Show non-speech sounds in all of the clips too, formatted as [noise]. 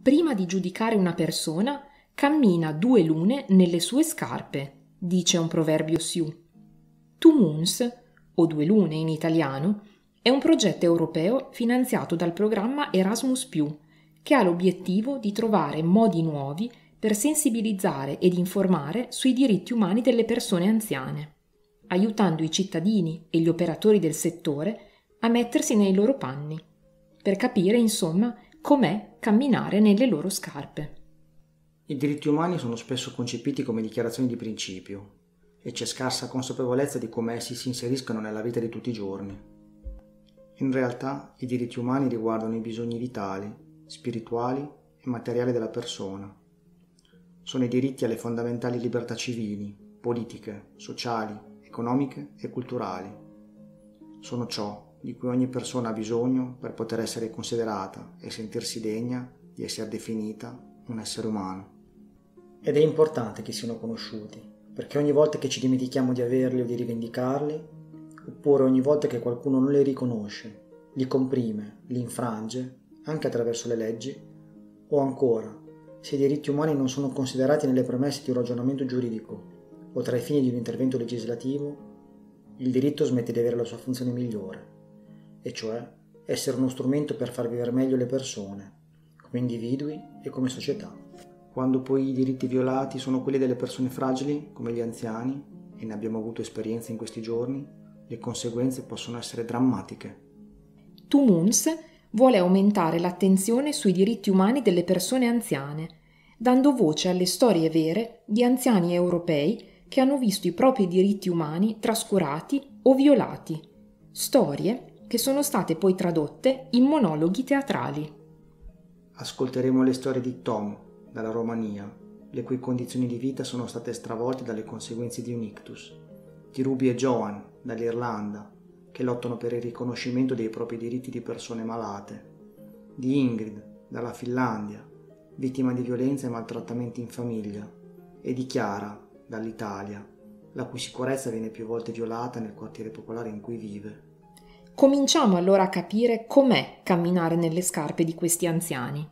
Prima di giudicare una persona, cammina due lune nelle sue scarpe, dice un proverbio Sioux. Two Moons, o Due Lune in italiano, è un progetto europeo finanziato dal programma Erasmus, che ha l'obiettivo di trovare modi nuovi per sensibilizzare ed informare sui diritti umani delle persone anziane, aiutando i cittadini e gli operatori del settore a mettersi nei loro panni, per capire insomma com'è camminare nelle loro scarpe. I diritti umani sono spesso concepiti come dichiarazioni di principio e c'è scarsa consapevolezza di come essi si inseriscono nella vita di tutti i giorni. In realtà i diritti umani riguardano i bisogni vitali, spirituali e materiali della persona. Sono i diritti alle fondamentali libertà civili, politiche, sociali, economiche e culturali. Sono ciò di cui ogni persona ha bisogno per poter essere considerata e sentirsi degna di essere definita un essere umano. Ed è importante che siano conosciuti, perché ogni volta che ci dimentichiamo di averli o di rivendicarli, oppure ogni volta che qualcuno non li riconosce, li comprime, li infrange, anche attraverso le leggi, o ancora, se i diritti umani non sono considerati nelle premesse di un ragionamento giuridico o tra i fini di un intervento legislativo, il diritto smette di avere la sua funzione migliore, e cioè essere uno strumento per far vivere meglio le persone, come individui e come società. Quando poi i diritti violati sono quelli delle persone fragili, come gli anziani, e ne abbiamo avuto esperienza in questi giorni, le conseguenze possono essere drammatiche. Two Moons vuole aumentare l'attenzione sui diritti umani delle persone anziane, dando voce alle storie vere di anziani europei che hanno visto i propri diritti umani trascurati o violati. Storie che sono state poi tradotte in monologhi teatrali. Ascolteremo le storie di Tom, dalla Romania, le cui condizioni di vita sono state stravolte dalle conseguenze di un ictus, di Ruby e Joan, dall'Irlanda, che lottano per il riconoscimento dei propri diritti di persone malate, di Ingrid, dalla Finlandia, vittima di violenza e maltrattamenti in famiglia, e di Chiara, dall'Italia, la cui sicurezza viene più volte violata nel quartiere popolare in cui vive. Cominciamo allora a capire com'è camminare nelle scarpe di questi anziani.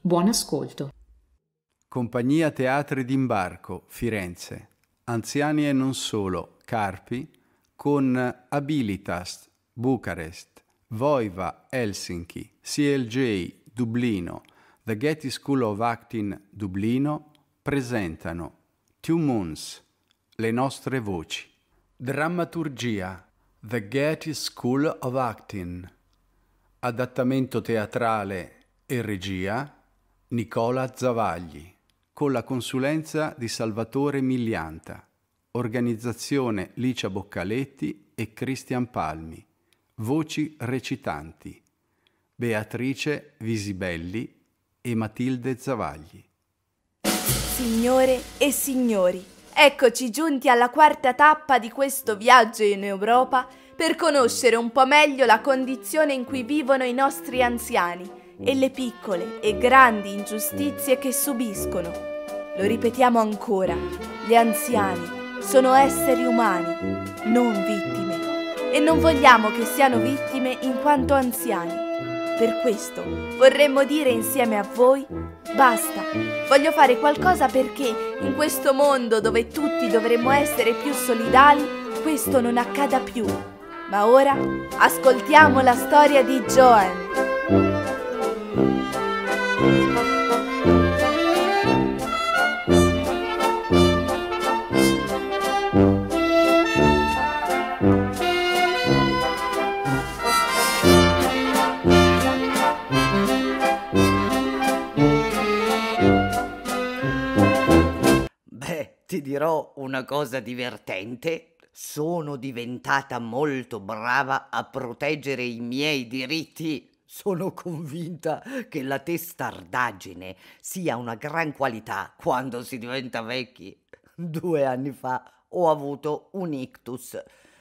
Buon ascolto. Compagnia Teatri d'Imbarco, Firenze. Anziani e non solo, Carpi, con Abilitas, Bucarest, Voiva, Helsinki, CLJ, Dublino, The Getty School of Acting, Dublino, presentano Two Moons, le nostre voci. Drammaturgia, The Getty School of Acting. Adattamento teatrale e regia, Nicola Zavagli con la consulenza di Salvatore Miglianta, organizzazione Licia Boccaletti e Cristian Palmi, voci recitanti, Beatrice Visibelli e Matilde Zavagli. Signore e signori, eccoci giunti alla quarta tappa di questo viaggio in Europa per conoscere un po' meglio la condizione in cui vivono i nostri anziani e le piccole e grandi ingiustizie che subiscono. Lo ripetiamo ancora, gli anziani sono esseri umani, non vittime, e non vogliamo che siano vittime in quanto anziani. Per questo vorremmo dire insieme a voi, basta, voglio fare qualcosa perché in questo mondo dove tutti dovremmo essere più solidali, questo non accada più. Ma ora ascoltiamo la storia di Joan. Dirò una cosa divertente. Sono diventata molto brava a proteggere i miei diritti. Sono convinta che la testardaggine sia una gran qualità quando si diventa vecchi. Due anni fa ho avuto un ictus.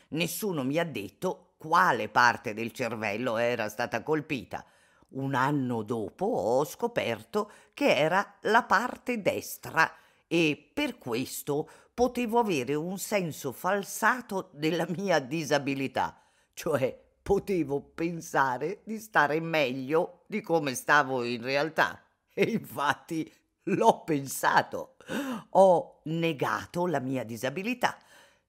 Nessuno mi ha detto quale parte del cervello era stata colpita. Un anno dopo ho scoperto che era la parte destra e per questo potevo avere un senso falsato della mia disabilità, cioè potevo pensare di stare meglio di come stavo in realtà. E infatti l'ho pensato. Ho negato la mia disabilità.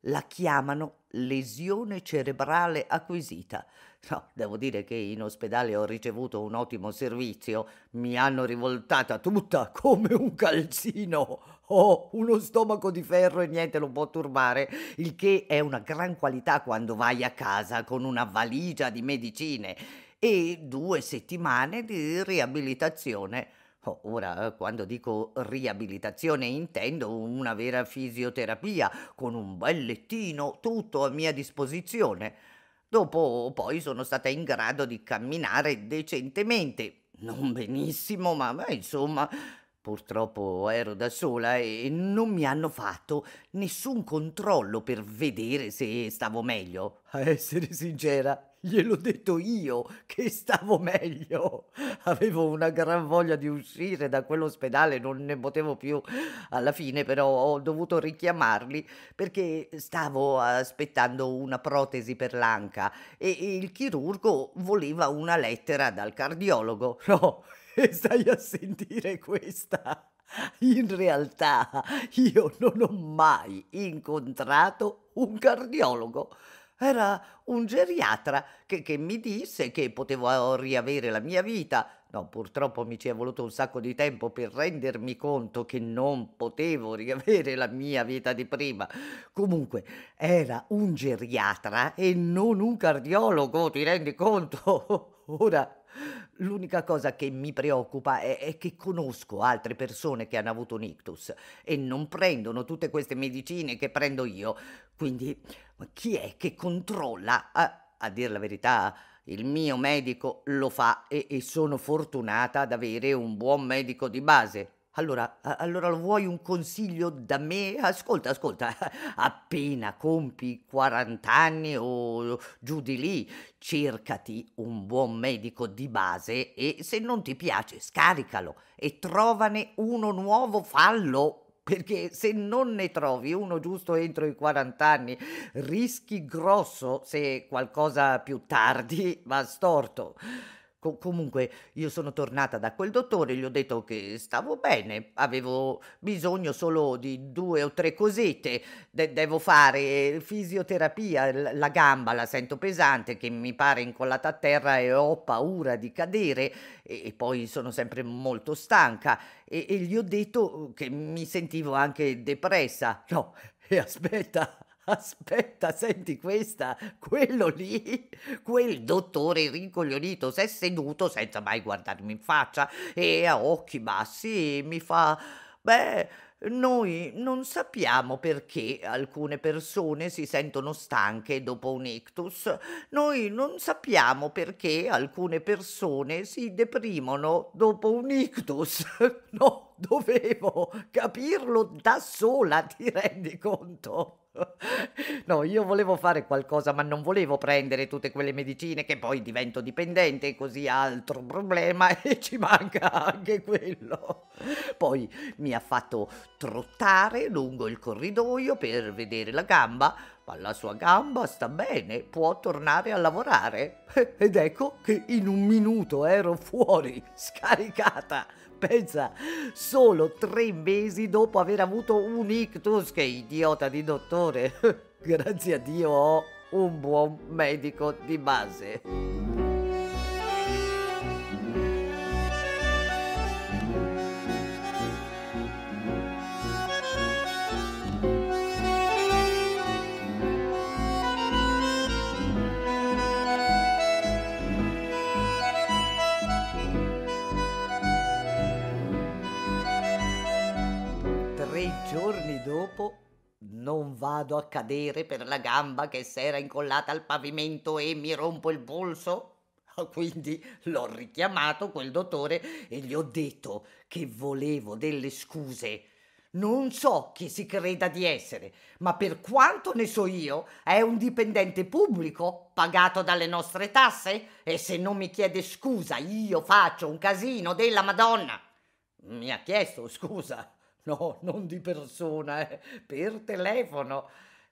La chiamano lesione cerebrale acquisita. No, devo dire che in ospedale ho ricevuto un ottimo servizio. Mi hanno rivoltata tutta come un calzino. Ho uno stomaco di ferro e niente lo può turbare, il che è una gran qualità quando vai a casa con una valigia di medicine e due settimane di riabilitazione. Oh, ora, quando dico riabilitazione intendo una vera fisioterapia con un bel lettino, tutto a mia disposizione. Dopo poi sono stata in grado di camminare decentemente, non benissimo, ma, ma insomma, purtroppo ero da sola e non mi hanno fatto nessun controllo per vedere se stavo meglio. A essere sincera, gliel'ho detto io che stavo meglio. Avevo una gran voglia di uscire da quell'ospedale, non ne potevo più. Alla fine però ho dovuto richiamarli perché stavo aspettando una protesi per l'anca e il chirurgo voleva una lettera dal cardiologo. No, [laughs] stai a sentire questa. In realtà io non ho mai incontrato un cardiologo. Era un geriatra che, che, mi disse che potevo riavere la mia vita. No, purtroppo mi ci è voluto un sacco di tempo per rendermi conto che non potevo riavere la mia vita di prima. Comunque, era un geriatra e non un cardiologo, ti rendi conto? [laughs] Ora L'unica cosa che mi preoccupa è, è, che conosco altre persone che hanno avuto un ictus e non prendono tutte queste medicine che prendo io. Quindi chi è che controlla? A, a dir la verità, il mio medico lo fa e, e sono fortunata ad avere un buon medico di base. Allora, allora vuoi un consiglio da me? Ascolta, ascolta, [laughs] appena compi 40 anni o giù di lì, cercati un buon medico di base e se non ti piace scaricalo e trovane uno nuovo, fallo. Perché se non ne trovi uno giusto entro i 40 anni, rischi grosso se qualcosa più tardi va storto. Co- comunque io sono tornata da quel dottore, gli ho detto che stavo bene, avevo bisogno solo di due o tre cosette, De- devo fare fisioterapia, L- la gamba la sento pesante che mi pare incollata a terra e ho paura di cadere e, e poi sono sempre molto stanca. E-, e gli ho detto che mi sentivo anche depressa. No, [laughs] e aspetta, Aspetta, senti questa, quello lì, quel dottore rincoglionito, si è seduto senza mai guardarmi in faccia e a occhi bassi mi fa, beh, noi non sappiamo perché alcune persone si sentono stanche dopo un ictus. Noi non sappiamo perché alcune persone si deprimono dopo un ictus. [laughs] No, dovevo capirlo da sola, ti rendi conto? No, io volevo fare qualcosa, ma non volevo prendere tutte quelle medicine che poi divento dipendente, così altro problema [laughs] e ci manca anche quello. Poi mi ha fatto trottare lungo il corridoio per vedere la gamba, ma la sua gamba sta bene, può tornare a lavorare. [laughs] Ed ecco che in un minuto ero fuori, scaricata. Pensa, solo tre mesi dopo aver avuto un ictus, che idiota di dottore. [laughs] Grazie a Dio ho un buon medico di base. Vado a cadere per la gamba che s'era incollata al pavimento e mi rompo il polso? [laughs] Quindi l'ho richiamato quel dottore e gli ho detto che volevo delle scuse. Non so chi si creda di essere, ma per quanto ne so io, è un dipendente pubblico pagato dalle nostre tasse e se non mi chiede scusa io faccio un casino della Madonna. Mi ha chiesto scusa No, non di persona, eh, per telefono.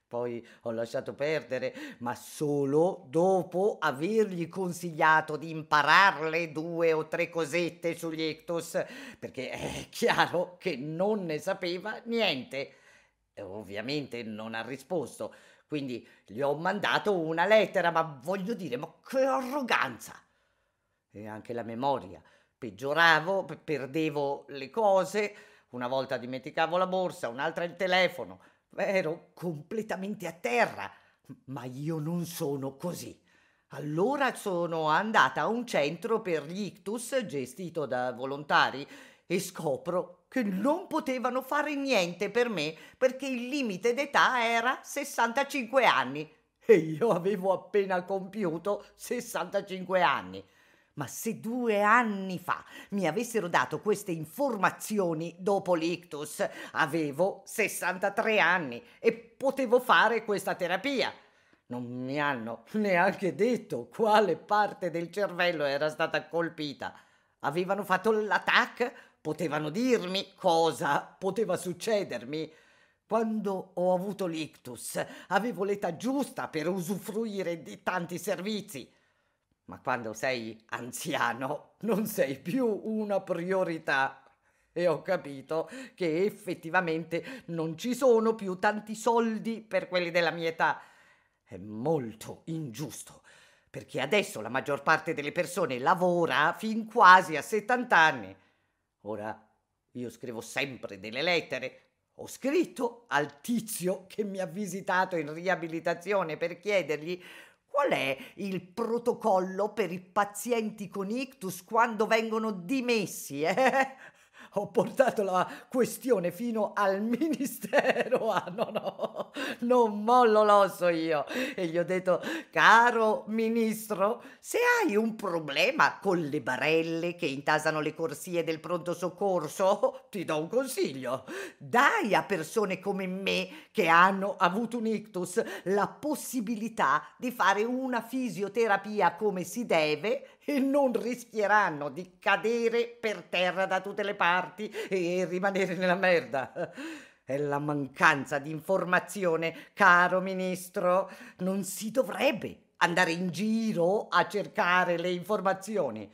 poi ho lasciato perdere, ma solo dopo avergli consigliato di impararle due o tre cosette sugli ictus, perché è chiaro che non ne sapeva niente. E ovviamente non ha risposto, quindi gli ho mandato una lettera, ma voglio dire, ma che arroganza! E anche la memoria. Peggioravo, perdevo le cose, una volta dimenticavo la borsa, un'altra il telefono Ero completamente a terra, ma io non sono così. Allora sono andata a un centro per gli ictus gestito da volontari e scopro che non potevano fare niente per me perché il limite d'età era 65 anni e io avevo appena compiuto 65 anni. Ma se due anni fa mi avessero dato queste informazioni dopo l'ictus, avevo 63 anni e potevo fare questa terapia. Non mi hanno neanche detto quale parte del cervello era stata colpita. Avevano fatto l'attack, potevano dirmi cosa poteva succedermi. Quando ho avuto l'ictus, avevo l'età giusta per usufruire di tanti servizi ma quando sei anziano non sei più una priorità. E ho capito che effettivamente non ci sono più tanti soldi per quelli della mia età. È molto ingiusto, perché adesso la maggior parte delle persone lavora fin quasi a 70 anni. Ora io scrivo sempre delle lettere. Ho scritto al tizio che mi ha visitato in riabilitazione per chiedergli Qual è il protocollo per i pazienti con ictus quando vengono dimessi? Eh? Ho portato la questione fino al [laughs] ministero. Ah, no, no, non mollo l'osso io. E gli ho detto, caro ministro, se hai un problema con le barelle che intasano le corsie del pronto soccorso, ti do un consiglio. Dai a persone come me che hanno avuto un ictus la possibilità di fare una fisioterapia come si deve e non rischieranno di cadere per terra da tutte le parti e rimanere nella merda. È la mancanza di informazione, caro ministro. Non si dovrebbe andare in giro a cercare le informazioni.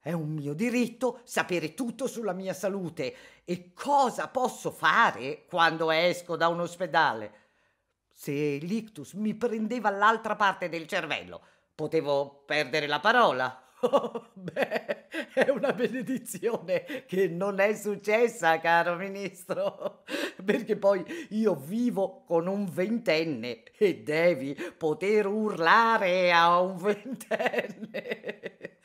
È un mio diritto sapere tutto sulla mia salute e cosa posso fare quando esco da un ospedale. Se l'ictus mi prendeva all'altra parte del cervello, potevo perdere la parola Oh, [laughs] beh, [laughs] è una benedizione che non è successa, caro ministro, [laughs] perché poi io vivo con un ventenne e devi poter urlare a un [laughs] ventenne.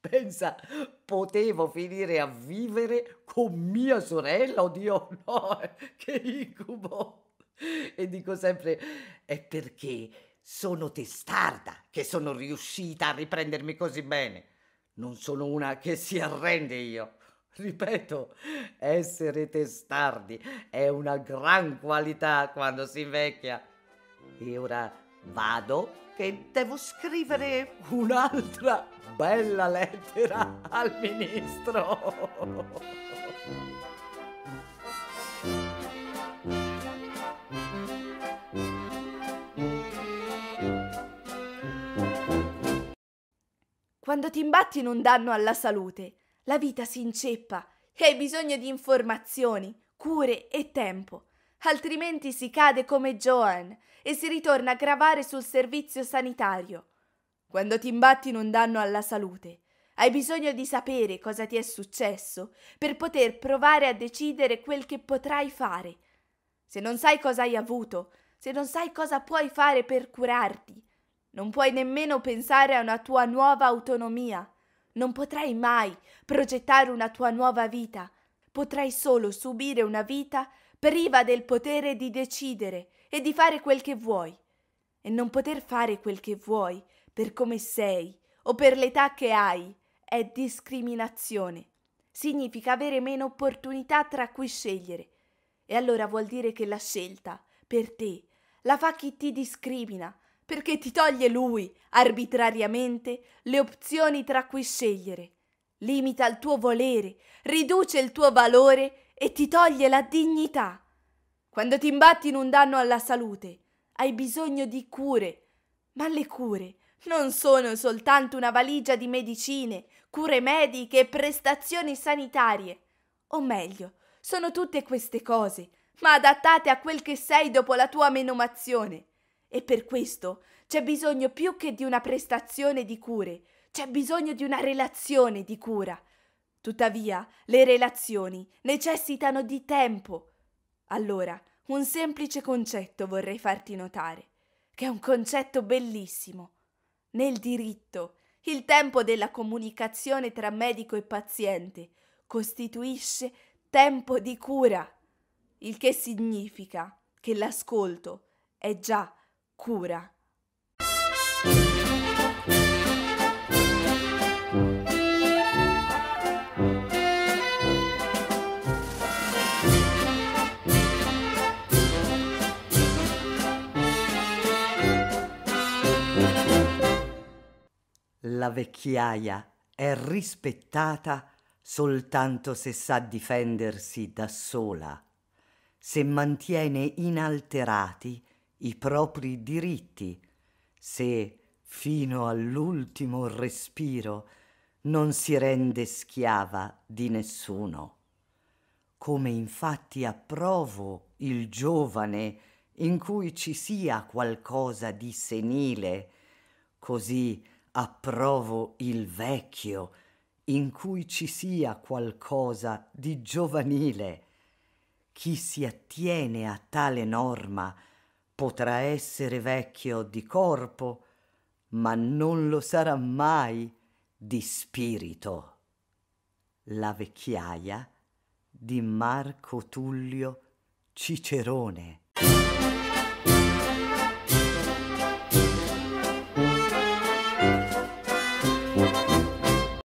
Pensa, potevo finire a vivere con mia sorella, oddio no, che incubo. E dico sempre, è perché sono testarda che sono riuscita a riprendermi così bene. Non sono una che si arrende io. Ripeto, essere testardi è una gran qualità quando si invecchia. E ora vado che devo scrivere un'altra bella lettera al ministro. Quando ti imbatti in un danno alla salute, la vita si inceppa e hai bisogno di informazioni, cure e tempo. Altrimenti si cade come Joan e si ritorna a gravare sul servizio sanitario. Quando ti imbatti in un danno alla salute, hai bisogno di sapere cosa ti è successo per poter provare a decidere quel che potrai fare. Se non sai cosa hai avuto, se non sai cosa puoi fare per curarti, non puoi nemmeno pensare a una tua nuova autonomia. Non potrai mai progettare una tua nuova vita. Potrai solo subire una vita priva del potere di decidere e di fare quel che vuoi. E non poter fare quel che vuoi per come sei o per l'età che hai è discriminazione. Significa avere meno opportunità tra cui scegliere. E allora vuol dire che la scelta, per te, la fa chi ti discrimina, perché ti toglie lui, arbitrariamente, le opzioni tra cui scegliere. Limita il tuo volere, riduce il tuo valore e ti toglie la dignità. Quando ti imbatti in un danno alla salute, hai bisogno di cure. Ma le cure non sono soltanto una valigia di medicine, cure mediche e prestazioni sanitarie. O meglio, sono tutte queste cose, ma adattate a quel che sei dopo la tua menomazione. E per questo c'è bisogno più che di una prestazione di cure, c'è bisogno di una relazione di cura. Tuttavia, le relazioni necessitano di tempo. Allora, un semplice concetto vorrei farti notare, che è un concetto bellissimo. Nel diritto, il tempo della comunicazione tra medico e paziente costituisce tempo di cura, il che significa che l'ascolto è già cura. La vecchiaia è rispettata soltanto se sa difendersi da sola, se mantiene inalterati i propri diritti, se fino all'ultimo respiro non si rende schiava di nessuno. Come infatti approvo il giovane in cui ci sia qualcosa di senile, così approvo il vecchio in cui ci sia qualcosa di giovanile. Chi si attiene a tale norma potrà essere vecchio di corpo, ma non lo sarà mai di spirito. La vecchiaia di Marco Tullio Cicerone